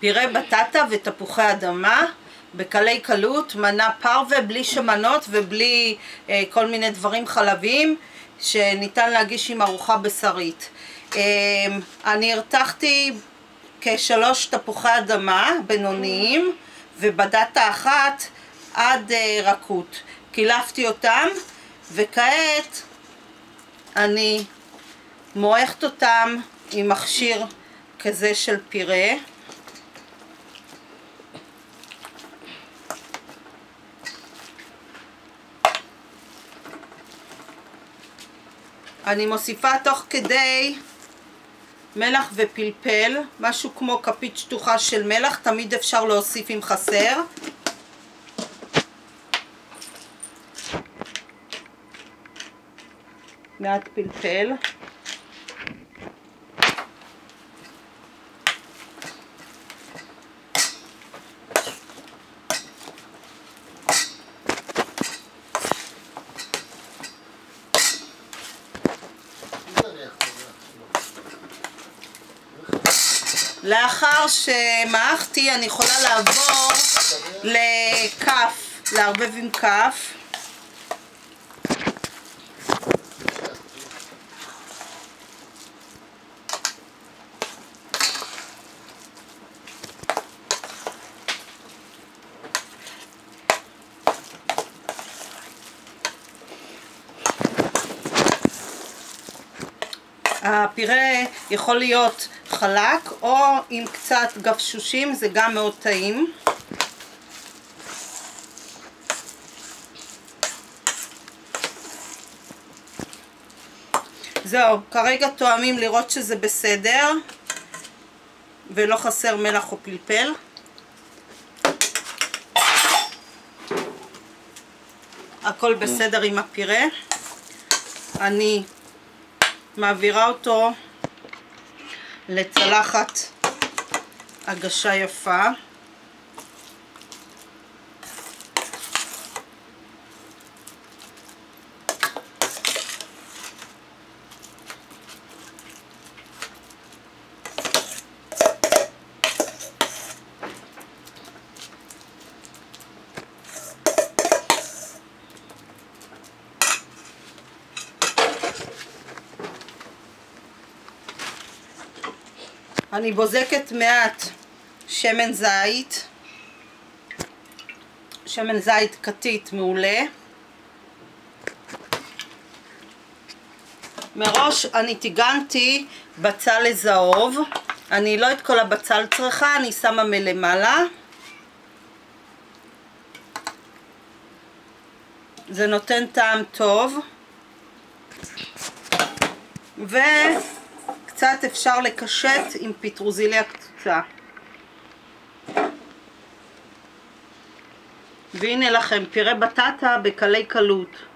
פירה בטטה ותפוחי אדמה בקלי קלות, מנה פרווה בלי שמנות ובלי אה, כל מיני דברים חלביים שניתן להגיש עם ארוחה בשרית. אה, אני הרתחתי כשלוש תפוחי אדמה בינוניים ובדטה אחת עד אה, רכות. קילפתי אותם וכעת אני מועכת אותם עם מכשיר כזה של פירה. אני מוסיפה תוך כדי מלח ופלפל, משהו כמו כפית שטוחה של מלח, תמיד אפשר להוסיף אם חסר. מעט פלפל. לאחר שמעכתי אני יכולה לעבור לכף, לערבב עם כף. הפירה יכול להיות חלק או עם קצת גפשושים, זה גם מאוד טעים. זהו, כרגע תואמים לראות שזה בסדר ולא חסר מלח או פלפל. הכל בסדר עם הפירה. אני מעבירה אותו לצלחת הגשה יפה. אני בוזקת מעט שמן זית, שמן זית כתית מעולה. מראש אני טיגנתי בצל לזהוב, אני לא את כל הבצל צריכה, אני שמה מלמעלה. זה נותן טעם טוב. ו... קצת אפשר לקשט עם פטרוזיליה קצוצה. והנה לכם פירה בטטה בקלי קלות.